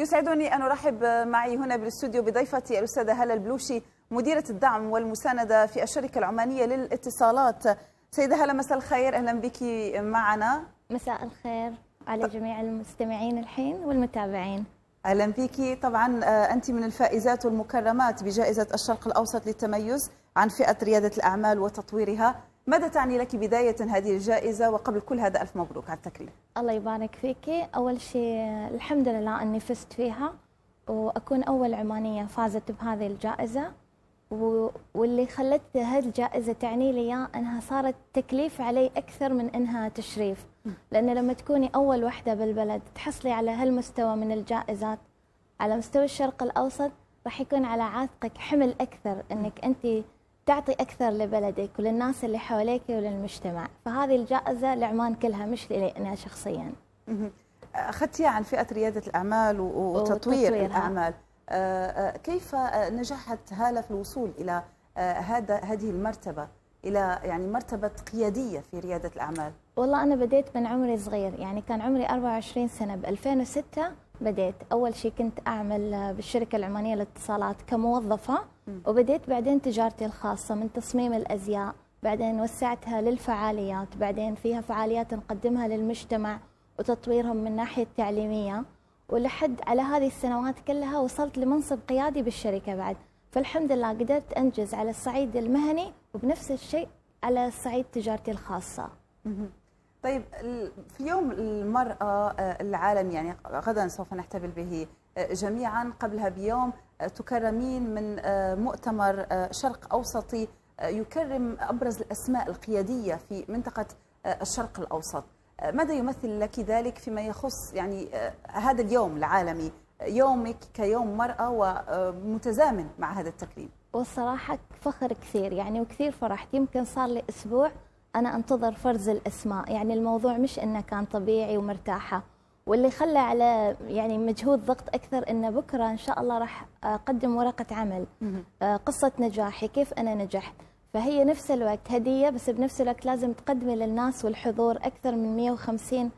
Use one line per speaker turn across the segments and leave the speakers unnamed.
يسعدني أن أرحب معي هنا بالاستوديو بضيفتي الأستاذة هلا البلوشي مديرة الدعم والمساندة في الشركة العمانية للاتصالات. سيدة هلا مساء الخير أهلا بك معنا.
مساء الخير على جميع المستمعين الحين والمتابعين.
أهلا بك. طبعا أنت من الفائزات والمكرمات بجائزة الشرق الأوسط للتميز عن فئة ريادة الأعمال وتطويرها. ماذا تعني لك بداية هذه الجائزة وقبل كل هذا ألف مبروك على التكريم؟
الله يبارك فيك. أول شيء الحمد لله أني فزت فيها وأكون أول عمانية فازت بهذه الجائزة. واللي خلت هذه الجائزة تعني لي أنها صارت تكليف علي أكثر من أنها تشريف. لأن لما تكوني أول وحدة بالبلد تحصلي على هالمستوى من الجائزات على مستوى الشرق الأوسط راح يكون على عاتقك حمل أكثر أنك أنت تعطي أكثر لبلدك وللناس اللي حواليك وللمجتمع. فهذه الجائزة لعمان كلها مش لي أنا شخصيا.
أخذتيها عن فئة ريادة الأعمال وتطوير الأعمال. كيف نجحت هالة في الوصول إلى هذا هذه المرتبة؟ إلى يعني مرتبة قيادية في ريادة الأعمال.
والله أنا بديت من عمري صغير يعني كان عمري 24 سنة. ب 2006 بديت. أول شيء كنت أعمل بالشركة العمانية للاتصالات كموظفة وبديت بعدين تجارتي الخاصة من تصميم الأزياء بعدين وسعتها للفعاليات بعدين فيها فعاليات نقدمها للمجتمع وتطويرهم من ناحية تعليمية. ولحد على هذه السنوات كلها وصلت لمنصب قيادي بالشركة بعد. فالحمد لله قدرت أنجز على الصعيد المهني وبنفس الشيء على الصعيد تجارتي الخاصة.
طيب في يوم المرأة العالمي يعني غدا سوف نحتفل به جميعا. قبلها بيوم تكرمين من مؤتمر شرق أوسطي يكرم أبرز الأسماء القيادية في منطقة الشرق الأوسط. ماذا يمثل لك ذلك فيما يخص يعني هذا اليوم العالمي يومك كيوم مرأة ومتزامن مع هذا التكريم؟
والصراحة فخر كثير يعني وكثير فرحت. يمكن صار لي أسبوع أنا أنتظر فرز الأسماء. يعني الموضوع مش إنه كان طبيعي ومرتاحة. واللي خلى على يعني مجهود ضغط أكثر إنه بكرة إن شاء الله راح أقدم ورقة عمل. قصة نجاحي كيف أنا نجحت. فهي نفس الوقت هدية بس بنفس الوقت لازم تقدمي للناس والحضور أكثر من 150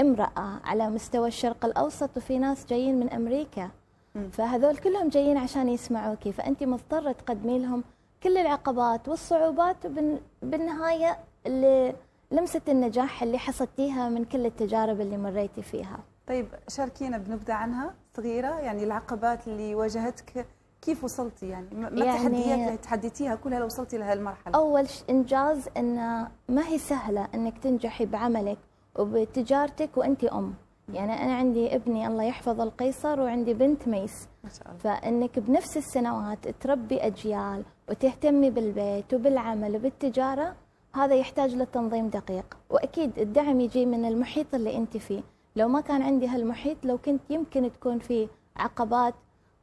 امرأة على مستوى الشرق الأوسط وفي ناس جايين من أمريكا. فهذول كلهم جايين عشان يسمعوكي. فأنت مضطرة تقدمي لهم كل العقبات والصعوبات بالنهاية اللي لمسة النجاح اللي حصدتيها من كل التجارب اللي مريتي فيها.
طيب شاركينا بنبذة عنها صغيرة يعني العقبات اللي واجهتك كيف وصلتي؟ يعني ما يعني التحديات اللي تحديتيها كلها لو وصلتي لهالمرحلة
أول إنجاز أن ما هي سهلة أنك تنجحي بعملك وبتجارتك وأنت أم. يعني أنا عندي ابني الله يحفظ القيصر وعندي بنت ميس.
ما شاء الله.
فإنك بنفس السنوات تربي أجيال وتهتمي بالبيت وبالعمل وبالتجارة هذا يحتاج لتنظيم دقيق. وأكيد الدعم يجي من المحيط اللي أنت فيه. لو ما كان عندي هالمحيط لو كنت يمكن تكون في عقبات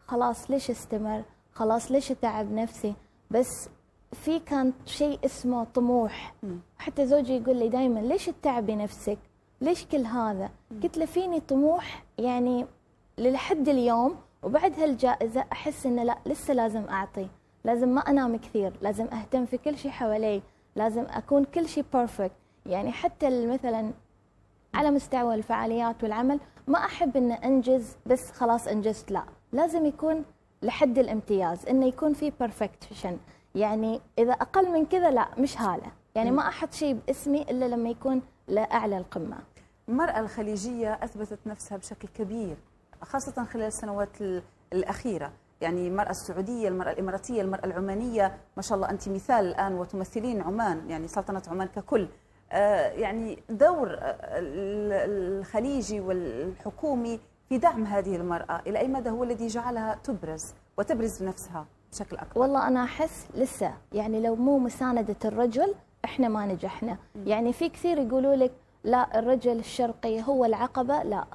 خلاص ليش أستمر؟ خلاص ليش أتعب نفسي؟ بس في كان شيء اسمه طموح. حتى زوجي يقول لي دائما ليش تتعبي نفسك؟ ليش كل هذا؟ قلت له فيني طموح يعني لحد اليوم وبعد هالجائزة أحس إنه لا لسه لازم أعطي. لازم ما أنام كثير لازم أهتم في كل شيء حوالي لازم أكون كل شيء perfect يعني حتى مثلا على مستوى الفعاليات والعمل ما أحب إن أنجز بس خلاص أنجزت. لا لازم يكون لحد الامتياز إنه يكون في perfection يعني إذا أقل من كذا لا مش هالة. يعني ما أحط شيء باسمي إلا لما يكون لأعلى القمة.
المرأة الخليجية أثبتت نفسها بشكل كبير خاصة خلال السنوات الأخيرة. يعني المرأة السعودية المرأة الإماراتية المرأة العمانية ما شاء الله أنت مثال الآن وتمثلين عمان يعني سلطنة عمان ككل. يعني دور الخليجي والحكومي في دعم هذه المرأة إلى أي مدى هو الذي جعلها تبرز وتبرز نفسها بشكل أكبر؟
والله أنا أحس لسه يعني لو مو مساندة الرجل إحنا ما نجحنا. يعني في كثير يقولوا لك لا الرجل الشرقي هو العقبة لا.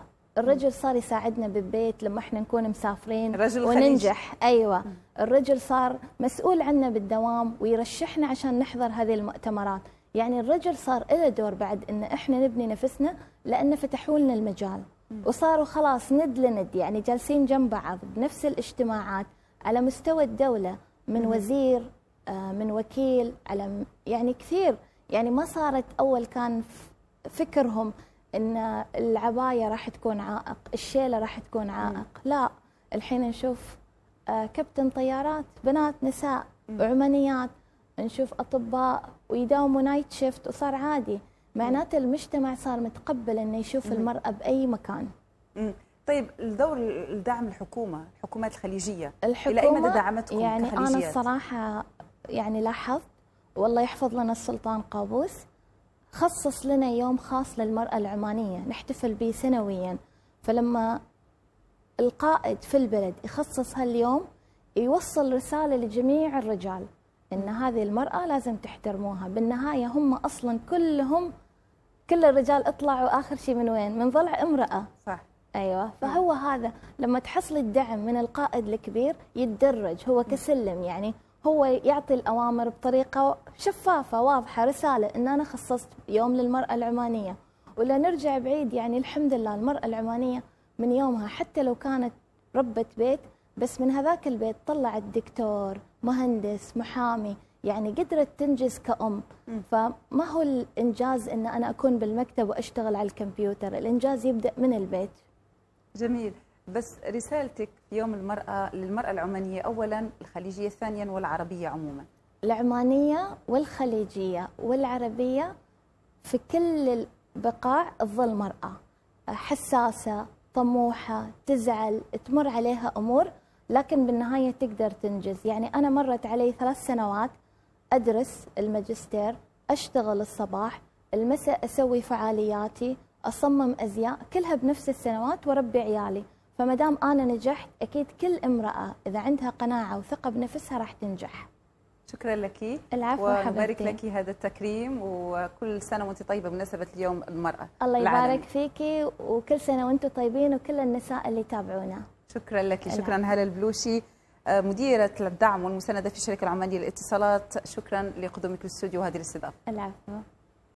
الرجل صار يساعدنا بالبيت لما إحنا نكون مسافرين
الرجل
وننجح. أيوه. الرجل صار مسؤول عنا بالدوام ويرشحنا عشان نحضر هذه المؤتمرات. يعني الرجل صار له دور بعد إن إحنا نبني نفسنا لأنه فتحوا لنا المجال. وصاروا خلاص ند لند يعني جالسين جنب بعض بنفس الاجتماعات على مستوى الدولة من وزير من وكيل على يعني كثير. يعني ما صارت أول كان فكرهم إن العباية راح تكون عائق الشيلة راح تكون عائق. لا الحين نشوف آه، كابتن طيارات بنات نساء عمانيات نشوف أطباء ويداوموا night shift وصار عادي. معناته المجتمع صار متقبل إنه يشوف المرأة بأي مكان.
طيب الدور الدعم الحكومة الحكومات الخليجية
الحكومة
إلى اي مدى دعمتكم
يعني
أنا؟
الصراحة يعني لاحظت والله يحفظ لنا السلطان قابوس خصص لنا يوم خاص للمرأة العمانية نحتفل به سنويا. فلما القائد في البلد يخصص هاليوم يوصل رسالة لجميع الرجال إن هذه المرأة لازم تحترموها. بالنهاية هم أصلا كلهم كل الرجال اطلعوا آخر شيء من وين؟ من ضلع امرأة.
صح.
أيوه. فهو هذا لما تحصل الدعم من القائد الكبير يتدرج هو كسلم يعني. هو يعطي الأوامر بطريقة شفافة واضحة رسالة. إن أنا خصصت يوم للمرأة العمانية. ولا نرجع بعيد يعني الحمد لله المرأة العمانية من يومها حتى لو كانت ربة بيت بس من هذاك البيت طلعت دكتور مهندس محامي يعني قدرت تنجز كأم. فما هو الإنجاز أن أنا أكون بالمكتب وأشتغل على الكمبيوتر؟ الإنجاز يبدأ من البيت.
جميل. بس رسالتك يوم المرأة للمرأة العمانية اولا الخليجية ثانيا والعربية عموما.
العمانية والخليجية والعربية في كل البقاع تظل مرأة. حساسة طموحة تزعل تمر عليها أمور لكن بالنهاية تقدر تنجز. يعني أنا مرت علي ثلاث سنوات أدرس الماجستير أشتغل الصباح المساء أسوي فعالياتي أصمم أزياء كلها بنفس السنوات وأربي عيالي. فما دام أنا نجحت أكيد كل امرأة إذا عندها قناعة وثقة بنفسها راح تنجح.
شكرا لك.
العفو
ونبارك. لك هذا التكريم وكل سنة وأنت طيبة بمناسبه اليوم المرأة.
الله
العالمي.
يبارك فيكي وكل سنة وأنتم طيبين وكل النساء اللي يتابعونا.
شكرا لك. شكرا هلا البلوشي. آه، مديرة الدعم والمساندة في الشركة العمانية للاتصالات شكرا لقدومك للاستوديو وهذه الاستضافة.
العفو.